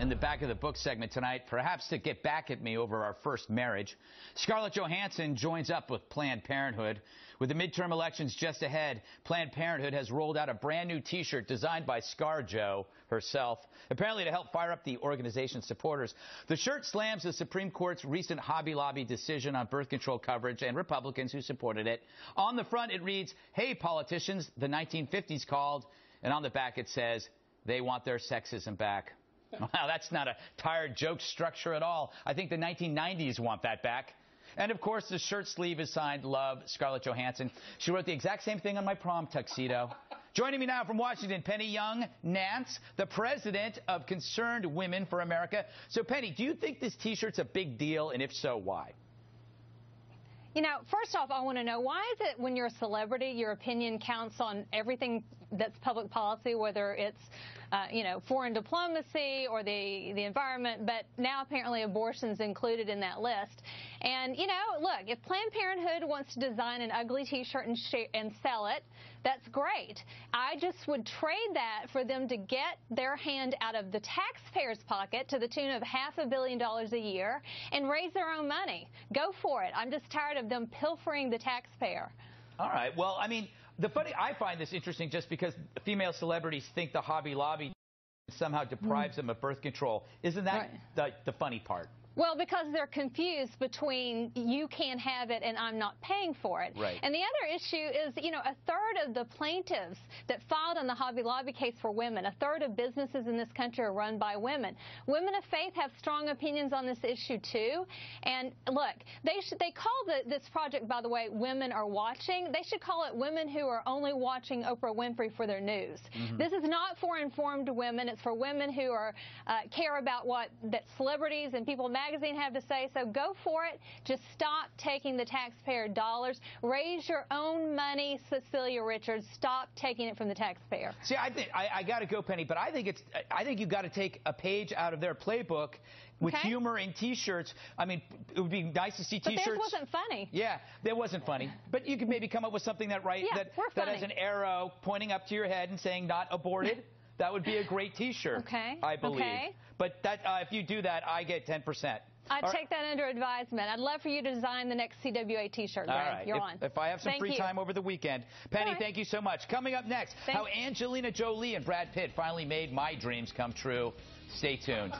in the back of the book segment tonight, perhaps to get back at me over our first marriage. Scarlett Johansson joins up with Planned Parenthood. With the midterm elections just ahead, Planned Parenthood has rolled out a brand new t-shirt designed by ScarJo herself, apparently to help fire up the organization's supporters. The shirt slams the Supreme Court's recent Hobby Lobby decision on birth control coverage and Republicans who supported it. On the front, it reads, Hey, politicians, the 1950s called. And on the back, it says, they want their sexism back. Wow, that's not a tired joke structure at all. I think the 1990s want that back. And of course, the shirt sleeve is signed Love Scarlett Johansson. She wrote the exact same thing on my prom tuxedo. Joining me now from Washington, Penny Young Nance, the president of Concerned Women for America. So, Penny, do you think this t shirt's a big deal? And if so, why? You know, first off, I want to know why is it when you're a celebrity, your opinion counts on everything that's public policy, whether it's, uh, you know, foreign diplomacy or the, the environment, but now apparently abortion's included in that list. And, you know, look, if Planned Parenthood wants to design an ugly T-shirt and, and sell it, that's great. I just would trade that for them to get their hand out of the taxpayer's pocket to the tune of half a billion dollars a year and raise their own money. Go for it. I'm just tired of them pilfering the taxpayer. All right. Well, I mean, the funny, I find this interesting just because female celebrities think the Hobby Lobby somehow deprives mm. them of birth control. Isn't that right. the, the funny part? Well, because they're confused between you can't have it and I'm not paying for it. Right. And the other issue is, you know, a third of the plaintiffs that filed on the Hobby Lobby case for women, a third of businesses in this country are run by women. Women of faith have strong opinions on this issue too. And look, they should they call the, this project, by the way, Women Are Watching. They should call it Women Who Are Only Watching Oprah Winfrey for their news. Mm -hmm. This is not for informed women. It's for women who are uh, care about what that celebrities and people magazine have to say. So go for it. Just stop taking the taxpayer dollars. Raise your own money, Cecilia Richards. Stop taking it from the taxpayer. See, I think I, I got to go, Penny, but I think it's I think you've got to take a page out of their playbook with okay. humor in T-shirts. I mean, it would be nice to see T-shirts. But theirs wasn't funny. Yeah, that wasn't funny. But you could maybe come up with something that right yeah, that that has an arrow pointing up to your head and saying "not aborted." That would be a great T-shirt. Okay. I believe. Okay. But that uh, if you do that, I get 10 percent. I take that under advisement. I'd love for you to design the next CWA T-shirt. All right. You're if, on. If I have some thank free you. time over the weekend. Penny, right. thank you so much. Coming up next, Thanks. how Angelina Jolie and Brad Pitt finally made my dreams come true. Stay tuned.